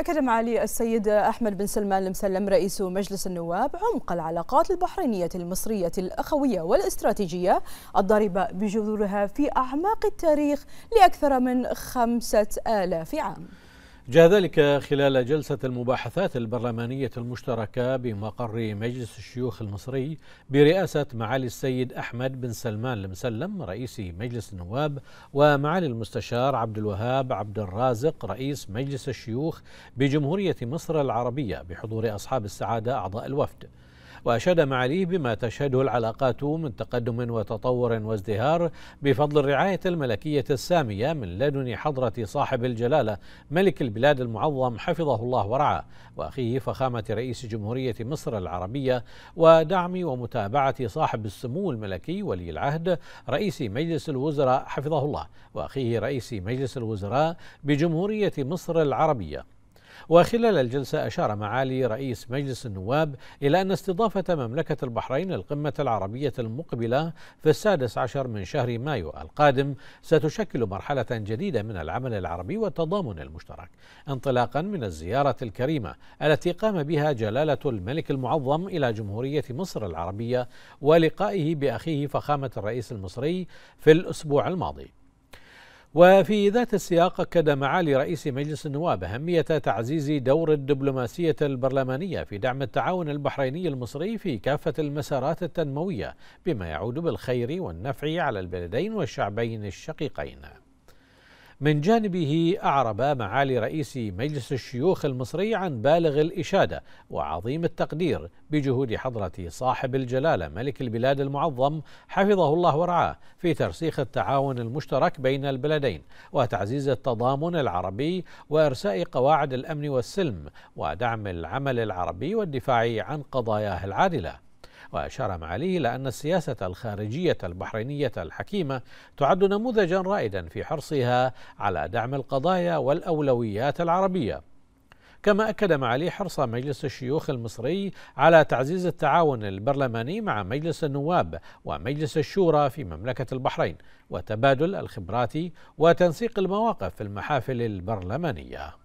أكد معالي السيد أحمد بن سلمان المسلم رئيس مجلس النواب عمق العلاقات البحرينية المصرية الأخوية والإستراتيجية الضاربة بجذورها في أعماق التاريخ لأكثر من خمسة آلاف عام. جاء ذلك خلال جلسة المباحثات البرلمانية المشتركة بمقر مجلس الشيوخ المصري برئاسة معالي السيد أحمد بن سلمان المسلم رئيس مجلس النواب ومعالي المستشار عبد الوهاب عبد الرازق رئيس مجلس الشيوخ بجمهورية مصر العربية بحضور أصحاب السعادة أعضاء الوفد. وأشاد معاليه بما تشهده العلاقات من تقدم وتطور وازدهار بفضل الرعاية الملكية السامية من لدن حضرة صاحب الجلالة ملك البلاد المعظم حفظه الله ورعاه وأخيه فخامة رئيس جمهورية مصر العربية ودعم ومتابعة صاحب السمو الملكي ولي العهد رئيس مجلس الوزراء حفظه الله وأخيه رئيس مجلس الوزراء بجمهورية مصر العربية. وخلال الجلسة أشار معالي رئيس مجلس النواب إلى أن استضافة مملكة البحرين للقمة العربية المقبلة في السادس عشر من شهر مايو القادم ستشكل مرحلة جديدة من العمل العربي والتضامن المشترك انطلاقا من الزيارة الكريمة التي قام بها جلالة الملك المعظم إلى جمهورية مصر العربية ولقائه بأخيه فخامة الرئيس المصري في الأسبوع الماضي. وفي ذات السياق أكد معالي رئيس مجلس النواب أهمية تعزيز دور الدبلوماسية البرلمانية في دعم التعاون البحريني المصري في كافة المسارات التنموية بما يعود بالخير والنفع على البلدين والشعبين الشقيقين. من جانبه أعرب معالي رئيس مجلس الشيوخ المصري عن بالغ الإشادة وعظيم التقدير بجهود حضرة صاحب الجلالة ملك البلاد المعظم حفظه الله ورعاه في ترسيخ التعاون المشترك بين البلدين وتعزيز التضامن العربي وإرساء قواعد الأمن والسلم ودعم العمل العربي والدفاع عن قضاياه العادلة. وأشار معاليه إلى أن السياسة الخارجية البحرينية الحكيمة تعد نموذجا رائدا في حرصها على دعم القضايا والأولويات العربية. كما أكد معالي حرص مجلس الشيوخ المصري على تعزيز التعاون البرلماني مع مجلس النواب ومجلس الشورى في مملكة البحرين وتبادل الخبرات وتنسيق المواقف في المحافل البرلمانية.